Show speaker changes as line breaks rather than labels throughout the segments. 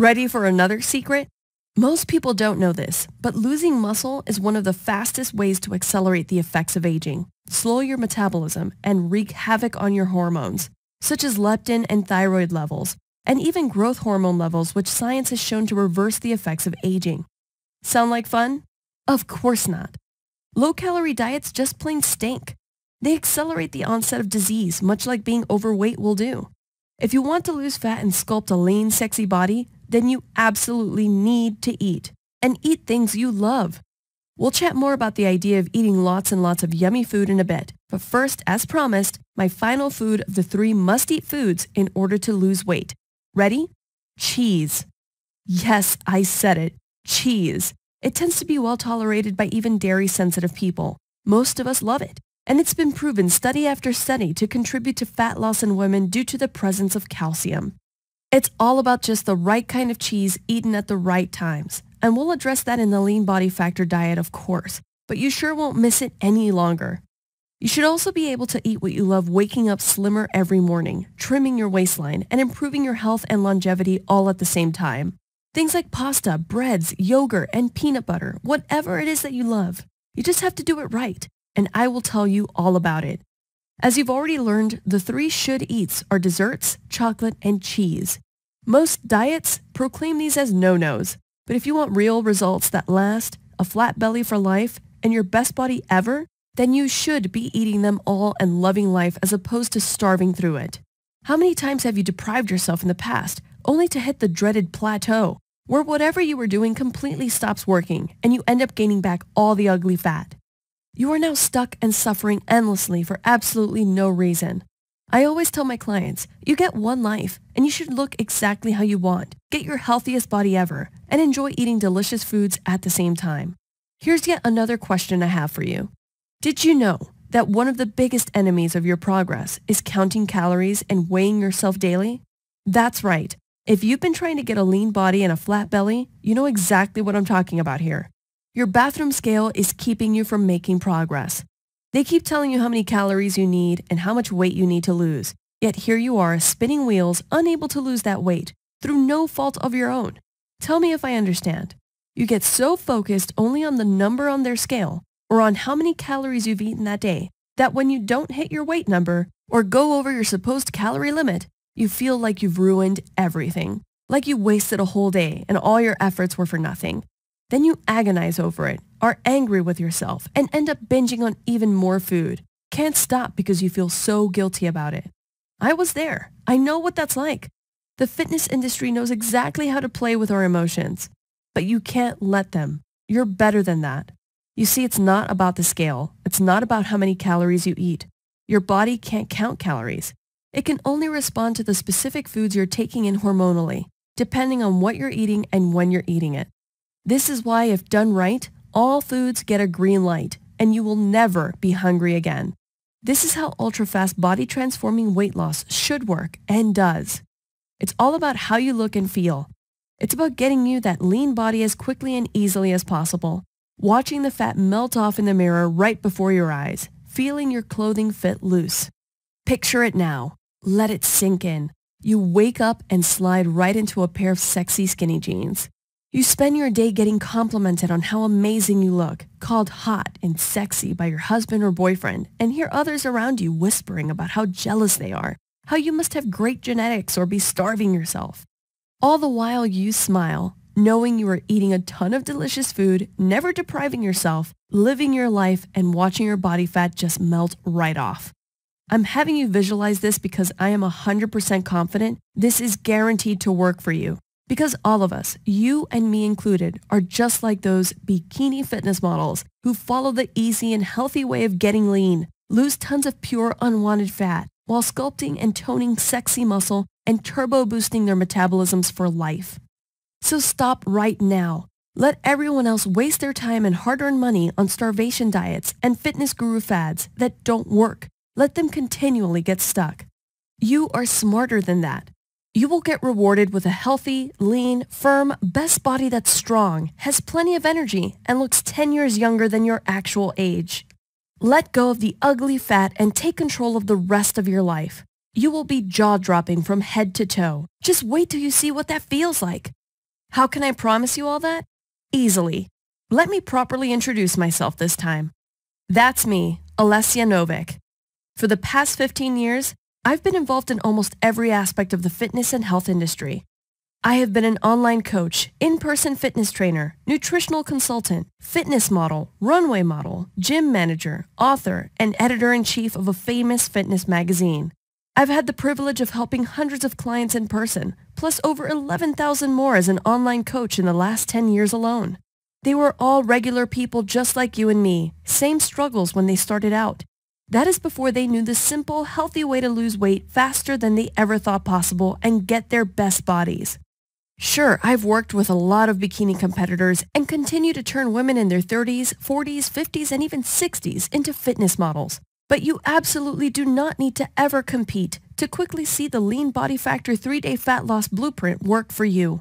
Ready for another secret? Most people don't know this, but losing muscle is one of the fastest ways to accelerate the effects of aging, slow your metabolism, and wreak havoc on your hormones, such as leptin and thyroid levels, and even growth hormone levels which science has shown to reverse the effects of aging. Sound like fun? Of course not. Low-calorie diets just plain stink. They accelerate the onset of disease, much like being overweight will do. If you want to lose fat and sculpt a lean, sexy body, then you absolutely need to eat. And eat things you love. We'll chat more about the idea of eating lots and lots of yummy food in a bit. But first, as promised, my final food of the three must-eat foods in order to lose weight. Ready? Cheese. Yes, I said it. Cheese. It tends to be well tolerated by even dairy-sensitive people. Most of us love it. And it's been proven study after study to contribute to fat loss in women due to the presence of calcium. It's all about just the right kind of cheese eaten at the right times. And we'll address that in the Lean Body Factor diet, of course. But you sure won't miss it any longer. You should also be able to eat what you love waking up slimmer every morning, trimming your waistline, and improving your health and longevity all at the same time. Things like pasta, breads, yogurt, and peanut butter, whatever it is that you love. You just have to do it right, and I will tell you all about it. As you've already learned, the three should eats are desserts, chocolate, and cheese. Most diets proclaim these as no-nos, but if you want real results that last, a flat belly for life, and your best body ever, then you should be eating them all and loving life as opposed to starving through it. How many times have you deprived yourself in the past, only to hit the dreaded plateau, where whatever you were doing completely stops working and you end up gaining back all the ugly fat? You are now stuck and suffering endlessly for absolutely no reason. I always tell my clients, you get one life and you should look exactly how you want, get your healthiest body ever, and enjoy eating delicious foods at the same time. Here's yet another question I have for you. Did you know that one of the biggest enemies of your progress is counting calories and weighing yourself daily? That's right. If you've been trying to get a lean body and a flat belly, you know exactly what I'm talking about here. Your bathroom scale is keeping you from making progress. They keep telling you how many calories you need and how much weight you need to lose. Yet here you are spinning wheels, unable to lose that weight through no fault of your own. Tell me if I understand. You get so focused only on the number on their scale or on how many calories you've eaten that day that when you don't hit your weight number or go over your supposed calorie limit, you feel like you've ruined everything, like you wasted a whole day and all your efforts were for nothing. Then you agonize over it, are angry with yourself, and end up binging on even more food. Can't stop because you feel so guilty about it. I was there. I know what that's like. The fitness industry knows exactly how to play with our emotions. But you can't let them. You're better than that. You see, it's not about the scale. It's not about how many calories you eat. Your body can't count calories. It can only respond to the specific foods you're taking in hormonally, depending on what you're eating and when you're eating it. This is why if done right, all foods get a green light and you will never be hungry again. This is how ultra-fast body transforming weight loss should work and does. It's all about how you look and feel. It's about getting you that lean body as quickly and easily as possible, watching the fat melt off in the mirror right before your eyes, feeling your clothing fit loose. Picture it now. Let it sink in. You wake up and slide right into a pair of sexy skinny jeans. You spend your day getting complimented on how amazing you look, called hot and sexy by your husband or boyfriend, and hear others around you whispering about how jealous they are, how you must have great genetics or be starving yourself. All the while you smile, knowing you are eating a ton of delicious food, never depriving yourself, living your life, and watching your body fat just melt right off. I'm having you visualize this because I am 100% confident this is guaranteed to work for you. Because all of us, you and me included, are just like those bikini fitness models who follow the easy and healthy way of getting lean, lose tons of pure unwanted fat, while sculpting and toning sexy muscle and turbo boosting their metabolisms for life. So stop right now. Let everyone else waste their time and hard-earned money on starvation diets and fitness guru fads that don't work. Let them continually get stuck. You are smarter than that. You will get rewarded with a healthy, lean, firm, best body that's strong, has plenty of energy, and looks 10 years younger than your actual age. Let go of the ugly fat and take control of the rest of your life. You will be jaw-dropping from head to toe. Just wait till you see what that feels like. How can I promise you all that? Easily. Let me properly introduce myself this time. That's me, Alessia Novik. For the past 15 years, I've been involved in almost every aspect of the fitness and health industry. I have been an online coach, in-person fitness trainer, nutritional consultant, fitness model, runway model, gym manager, author, and editor-in-chief of a famous fitness magazine. I've had the privilege of helping hundreds of clients in person, plus over 11,000 more as an online coach in the last 10 years alone. They were all regular people just like you and me, same struggles when they started out. That is before they knew the simple, healthy way to lose weight faster than they ever thought possible and get their best bodies. Sure, I've worked with a lot of bikini competitors and continue to turn women in their 30s, 40s, 50s, and even 60s into fitness models. But you absolutely do not need to ever compete to quickly see the Lean Body Factor 3-Day Fat Loss Blueprint work for you.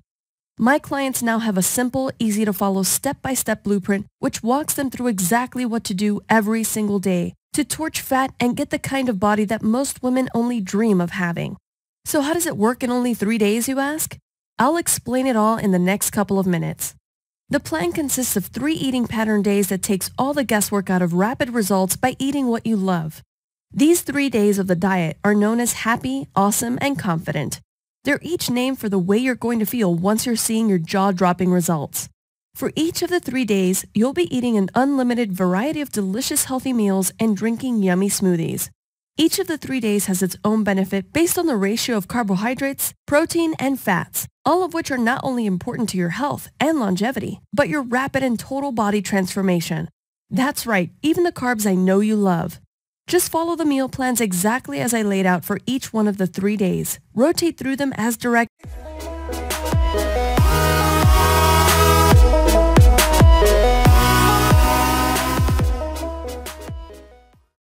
My clients now have a simple, easy-to-follow step-by-step blueprint which walks them through exactly what to do every single day to torch fat and get the kind of body that most women only dream of having. So how does it work in only three days, you ask? I'll explain it all in the next couple of minutes. The plan consists of three eating pattern days that takes all the guesswork out of rapid results by eating what you love. These three days of the diet are known as happy, awesome, and confident. They're each named for the way you're going to feel once you're seeing your jaw-dropping results. For each of the three days, you'll be eating an unlimited variety of delicious healthy meals and drinking yummy smoothies. Each of the three days has its own benefit based on the ratio of carbohydrates, protein, and fats, all of which are not only important to your health and longevity, but your rapid and total body transformation. That's right, even the carbs I know you love. Just follow the meal plans exactly as I laid out for each one of the three days. Rotate through them as directed.